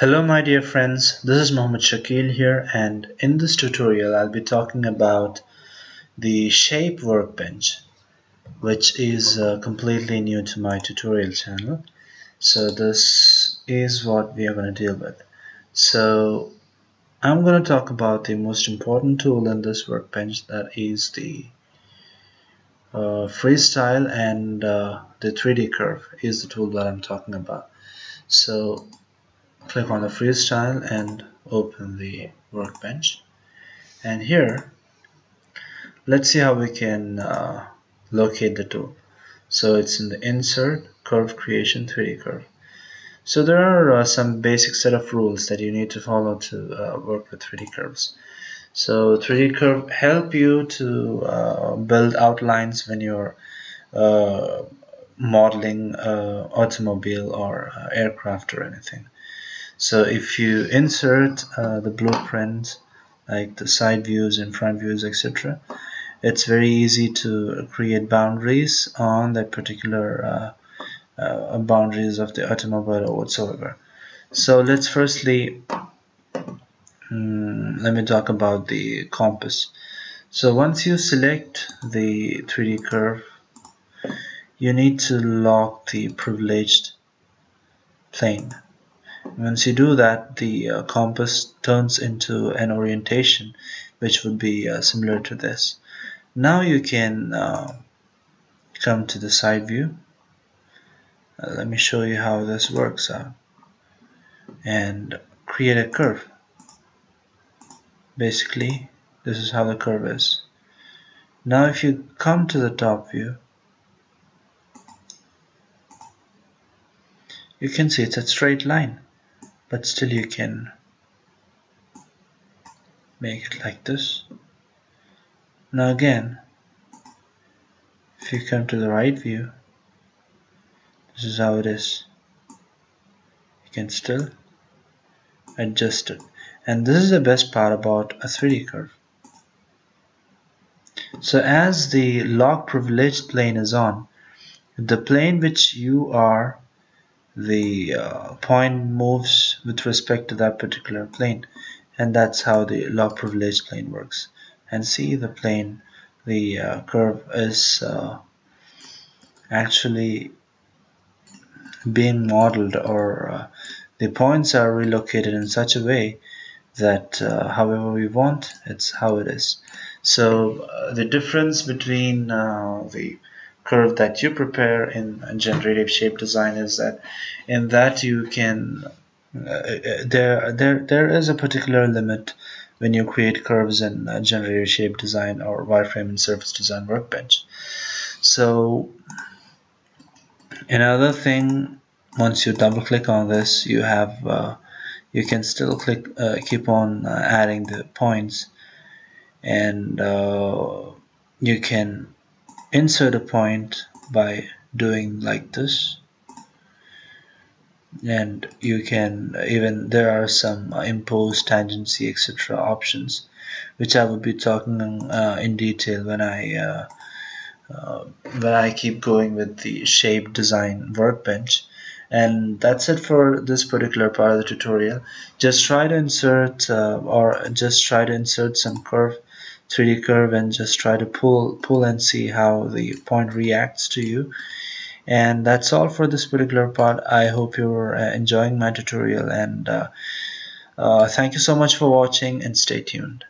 Hello my dear friends, this is Mohammed Shakeel here and in this tutorial I'll be talking about the shape workbench which is uh, completely new to my tutorial channel. So this is what we are going to deal with. So I'm going to talk about the most important tool in this workbench that is the uh, freestyle and uh, the 3d curve is the tool that I'm talking about. So click on the freestyle and open the workbench. And here let's see how we can uh, locate the tool. So it's in the insert curve creation 3d curve. So there are uh, some basic set of rules that you need to follow to uh, work with 3d curves. So 3d curve help you to uh, build outlines when you're uh, modeling uh, automobile or aircraft or anything so if you insert uh, the blueprint like the side views and front views etc it's very easy to create boundaries on that particular uh, uh, boundaries of the automobile or whatsoever. So let's firstly um, let me talk about the compass. So once you select the 3d curve you need to lock the privileged plane once you do that, the uh, compass turns into an orientation which would be uh, similar to this. Now you can uh, come to the side view. Uh, let me show you how this works out. And create a curve. Basically, this is how the curve is. Now if you come to the top view, you can see it's a straight line but still you can make it like this. Now again if you come to the right view this is how it is. You can still adjust it. And this is the best part about a 3D curve. So as the lock privileged plane is on the plane which you are the uh, point moves with respect to that particular plane. And that's how the lock privileged plane works. And see the plane the uh, curve is uh, actually being modeled or uh, the points are relocated in such a way that uh, however we want it's how it is. So uh, the difference between the curve that you prepare in generative shape design is that in that you can uh, uh, there there there is a particular limit when you create curves in generative shape design or wireframe and surface design workbench. So another thing once you double click on this you have uh, you can still click uh, keep on uh, adding the points. And uh, you can insert a point by doing like this and you can even there are some impose tangency etc options which I will be talking uh, in detail when I uh, uh, when I keep going with the shape design workbench. And that's it for this particular part of the tutorial. Just try to insert uh, or just try to insert some curve 3D curve and just try to pull pull and see how the point reacts to you and that's all for this particular part. I hope you're uh, enjoying my tutorial and uh, uh, thank you so much for watching and stay tuned